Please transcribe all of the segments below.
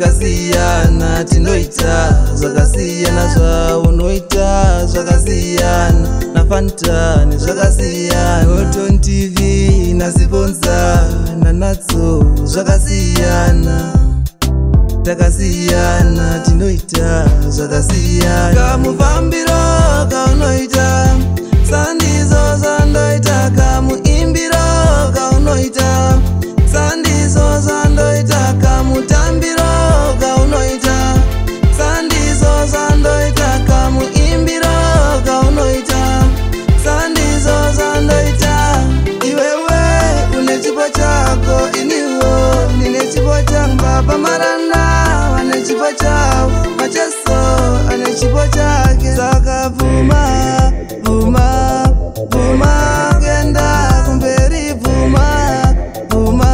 zvakasiyana tinoita zvakasiyana zvaunoita zvakasiyana nafantani zvakasiyana oton tv nasiponza nanatso zvakasiyana takasiyana tinoita zvakasiyana chavo vachaso ane chipo chake saka vuma vuma vuma kuenda kumberi vuma vuma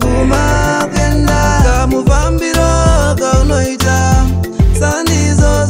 vuma kuenda kamufambiro kaunoita sandizo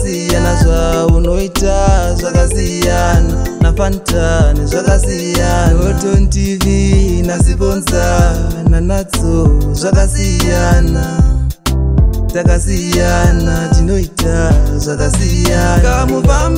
zvakasiyana zvaunoita zvakasiyana nafantani zvakasiyana otontv nasiponza nanatso zvakasiyana takasiyana tinoita zvakasiyana